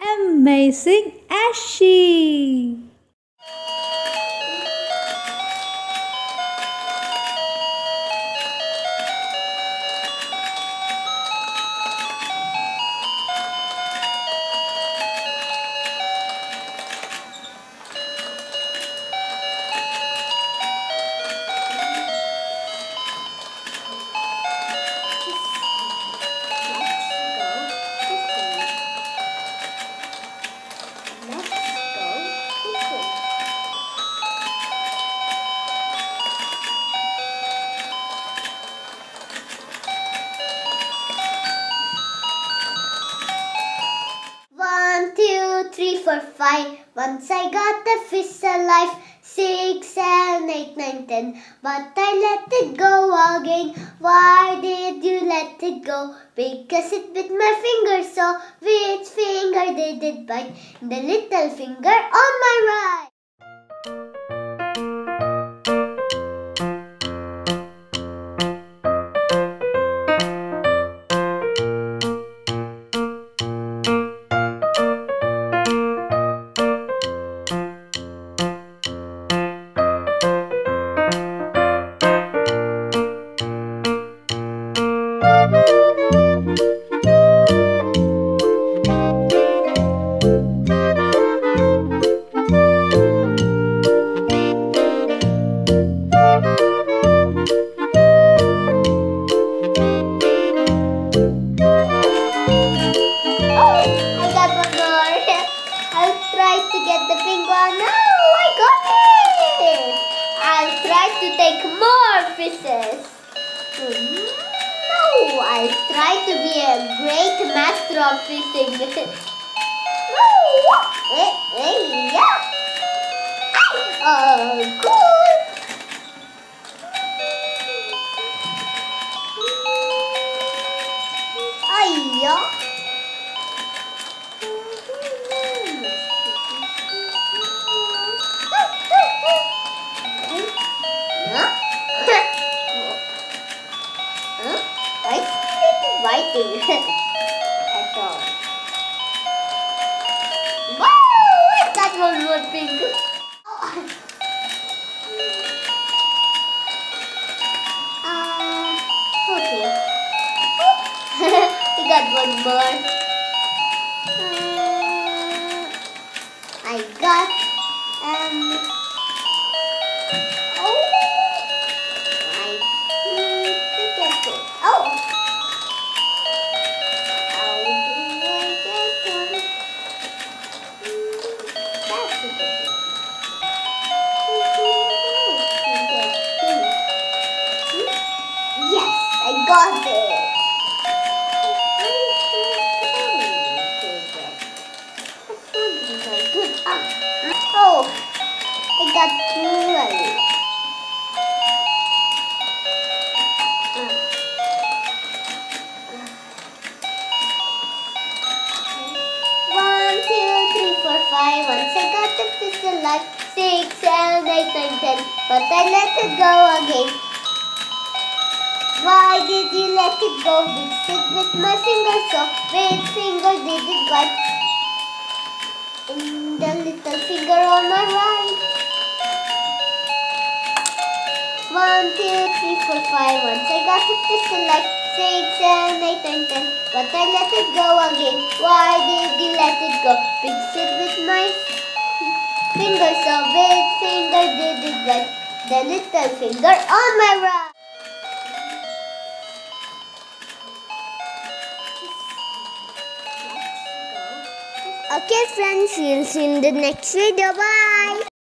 Amazing Ashi! 4, 5. Once I got the fish alive. 6, 8, But I let it go again. Why did you let it go? Because it bit my finger. So which finger did it bite? The little finger on my right. Get the pink one. Oh, no, I got it. I'll try to take more fishes. No, I'll try to be a great master of fishing. no, oh, eh, eh, That one. Uh, okay. we got one more. Uh, I got It. Oh, I got twelve. One, two, three, four, five. Once I got the fish alive. Six, seven, eight, nine, ten. But I let it go again. Why did you let it go? Because it with my finger, so which finger did it bite? In the little finger on my right. One, two, three, four, five. Once I got the fish alive. Six, seven, eight, nine, ten. But I let it go again. Why did you let it go? Because it with my finger, so which finger did it bite? The little finger on my right. Okay friends, we'll see you in the next video. Bye.